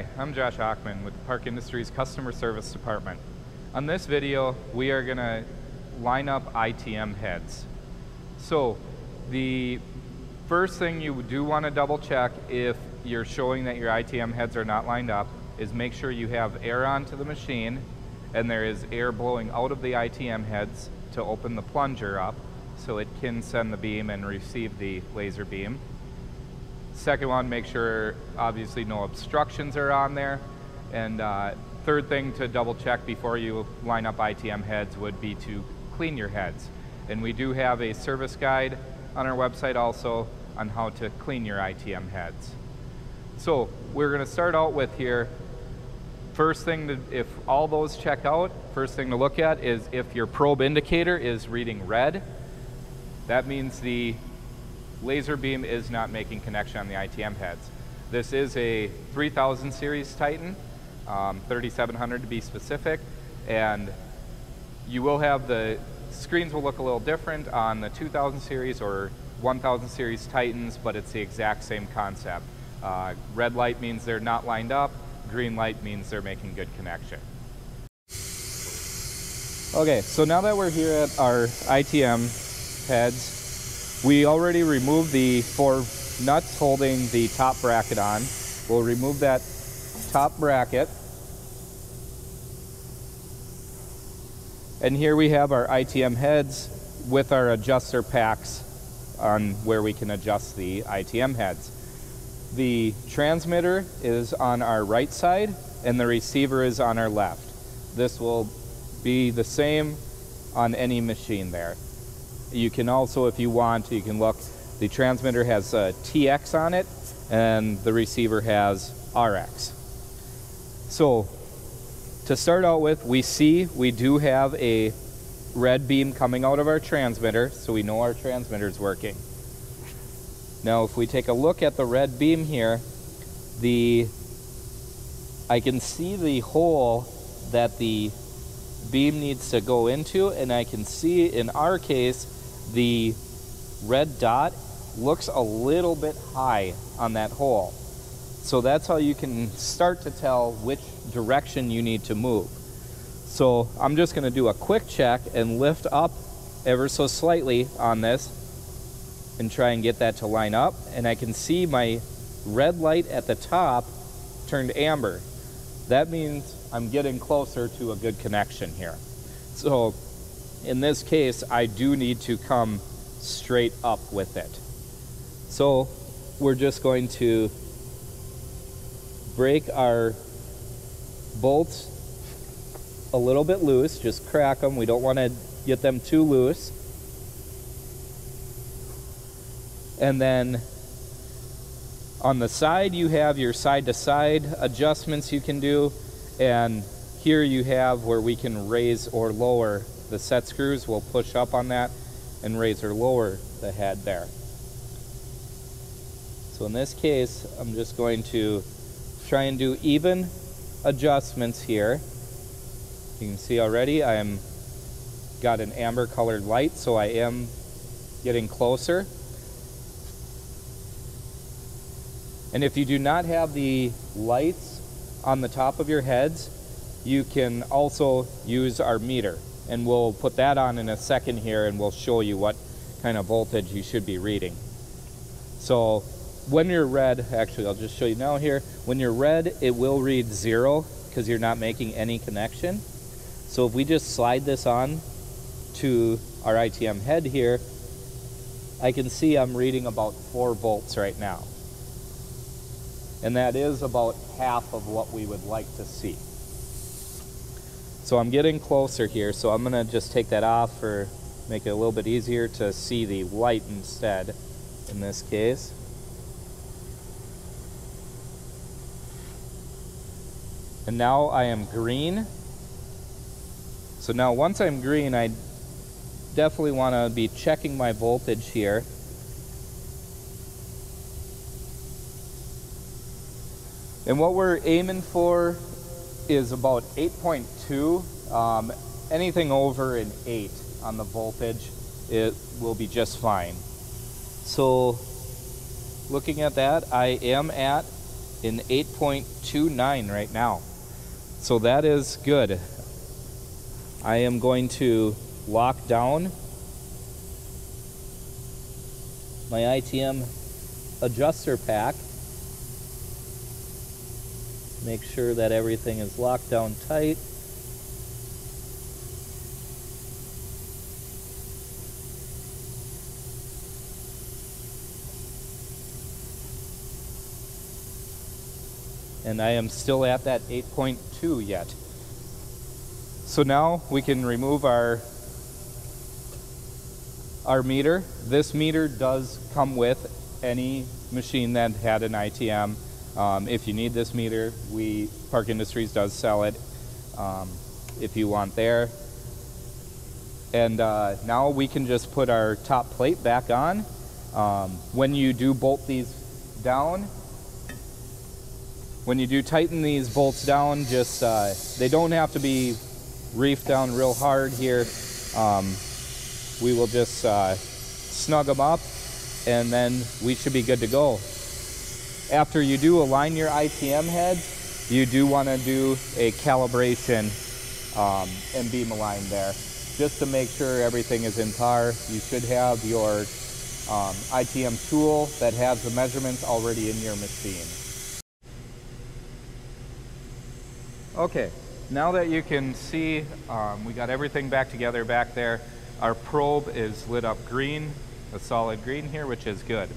Hi, I'm Josh Ockman with the Park Industries Customer Service Department. On this video, we are going to line up ITM heads. So, the first thing you do want to double check if you're showing that your ITM heads are not lined up is make sure you have air onto the machine and there is air blowing out of the ITM heads to open the plunger up so it can send the beam and receive the laser beam. Second one, make sure obviously no obstructions are on there. And uh, third thing to double check before you line up ITM heads would be to clean your heads. And we do have a service guide on our website also on how to clean your ITM heads. So we're going to start out with here. First thing, to, if all those check out, first thing to look at is if your probe indicator is reading red. That means the laser beam is not making connection on the ITM heads. This is a 3000 series Titan, um, 3700 to be specific, and you will have the screens will look a little different on the 2000 series or 1000 series Titans, but it's the exact same concept. Uh, red light means they're not lined up, green light means they're making good connection. Okay, so now that we're here at our ITM heads, we already removed the four nuts holding the top bracket on. We'll remove that top bracket. And here we have our ITM heads with our adjuster packs on where we can adjust the ITM heads. The transmitter is on our right side and the receiver is on our left. This will be the same on any machine there. You can also, if you want, you can look, the transmitter has uh, a TX on it and the receiver has RX. So to start out with, we see we do have a red beam coming out of our transmitter, so we know our transmitter is working. Now if we take a look at the red beam here, the I can see the hole that the beam needs to go into and I can see in our case the red dot looks a little bit high on that hole. So that's how you can start to tell which direction you need to move. So I'm just going to do a quick check and lift up ever so slightly on this and try and get that to line up. And I can see my red light at the top turned amber. That means I'm getting closer to a good connection here. So in this case, I do need to come straight up with it. So we're just going to break our bolts a little bit loose, just crack them. We don't want to get them too loose. And then on the side, you have your side to side adjustments you can do. And here you have where we can raise or lower the set screws will push up on that and raise or lower the head there. So in this case, I'm just going to try and do even adjustments here. You can see already I am got an amber colored light, so I am getting closer. And if you do not have the lights on the top of your heads, you can also use our meter and we'll put that on in a second here and we'll show you what kind of voltage you should be reading. So when you're red, actually I'll just show you now here, when you're red it will read zero because you're not making any connection. So if we just slide this on to our ITM head here, I can see I'm reading about 4 volts right now. And that is about half of what we would like to see. So I'm getting closer here, so I'm going to just take that off for make it a little bit easier to see the light instead in this case. And now I am green. So now once I'm green, I definitely want to be checking my voltage here. And what we're aiming for is about 8.2. Um, anything over an 8 on the voltage, it will be just fine. So looking at that, I am at an 8.29 right now. So that is good. I am going to lock down my ITM adjuster pack. Make sure that everything is locked down tight. and I am still at that 8.2 yet. So now we can remove our our meter. This meter does come with any machine that had an ITM. Um, if you need this meter, we Park Industries does sell it um, if you want there. And uh, now we can just put our top plate back on. Um, when you do bolt these down, when you do tighten these bolts down, just uh, they don't have to be reefed down real hard here. Um, we will just uh, snug them up and then we should be good to go. After you do align your ITM heads, you do want to do a calibration um, and beam align there just to make sure everything is in par. You should have your um, ITM tool that has the measurements already in your machine. Okay, now that you can see, um, we got everything back together back there. Our probe is lit up green, a solid green here, which is good.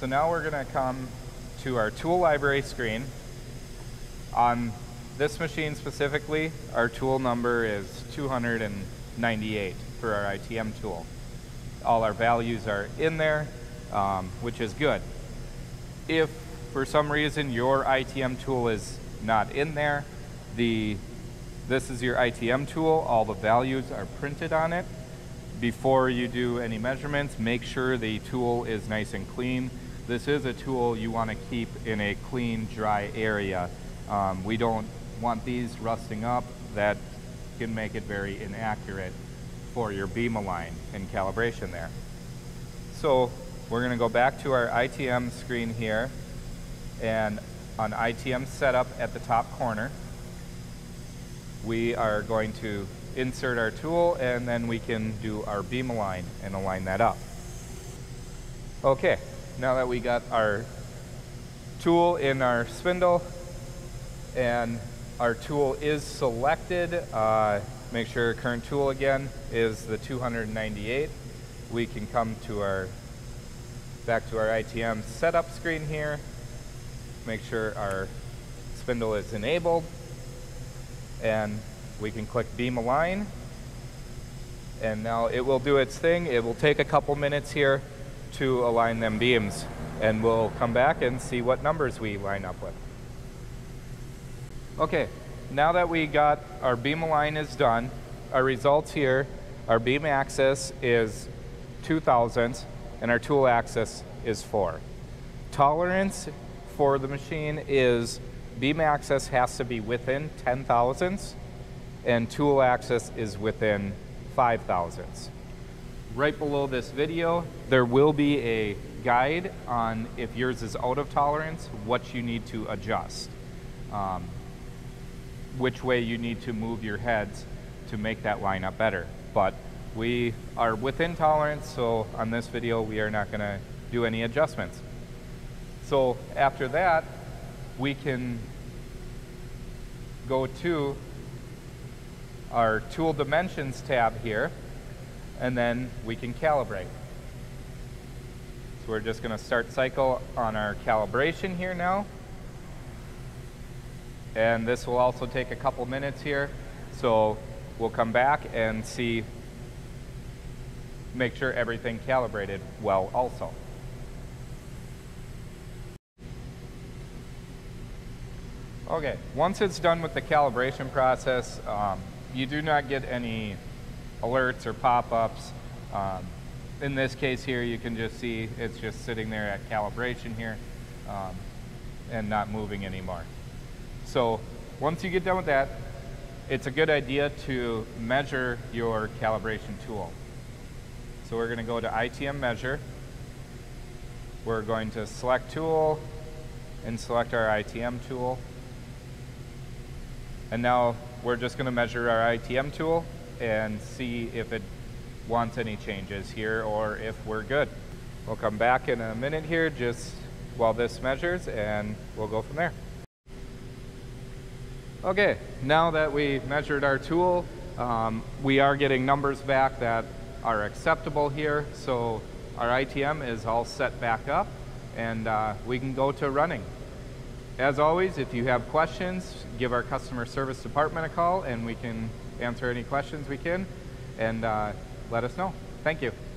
So now we're gonna come to our tool library screen. On this machine specifically, our tool number is 298 for our ITM tool. All our values are in there, um, which is good. If for some reason your ITM tool is not in there. The, this is your ITM tool. All the values are printed on it. Before you do any measurements, make sure the tool is nice and clean. This is a tool you want to keep in a clean, dry area. Um, we don't want these rusting up. That can make it very inaccurate for your beam align and calibration there. So we're going to go back to our ITM screen here and on ITM setup at the top corner. We are going to insert our tool and then we can do our beam align and align that up. Okay, now that we got our tool in our spindle and our tool is selected, uh, make sure current tool again is the 298. We can come to our back to our ITM setup screen here make sure our spindle is enabled and we can click beam align and now it will do its thing. It will take a couple minutes here to align them beams and we'll come back and see what numbers we line up with. Okay, now that we got our beam align is done, our results here, our beam axis is 2000 and our tool axis is 4. Tolerance for the machine is beam axis has to be within 10 thousandths and tool axis is within 5 thousandths. Right below this video, there will be a guide on if yours is out of tolerance, what you need to adjust. Um, which way you need to move your heads to make that line up better. But we are within tolerance, so on this video, we are not gonna do any adjustments. So after that, we can go to our tool dimensions tab here, and then we can calibrate. So we're just going to start cycle on our calibration here now. And this will also take a couple minutes here. So we'll come back and see, make sure everything calibrated well also. Okay, once it's done with the calibration process, um, you do not get any alerts or pop-ups. Um, in this case here, you can just see it's just sitting there at calibration here um, and not moving anymore. So once you get done with that, it's a good idea to measure your calibration tool. So we're going to go to ITM measure. We're going to select tool, and and select our ITM tool. And now we're just going to measure our ITM tool and see if it wants any changes here or if we're good. We'll come back in a minute here just while this measures and we'll go from there. Okay, now that we measured our tool, um, we are getting numbers back that are acceptable here. So our ITM is all set back up and uh, we can go to running. As always, if you have questions, give our customer service department a call and we can answer any questions we can and uh, let us know. Thank you.